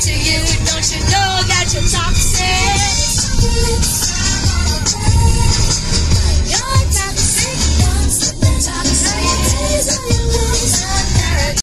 to you.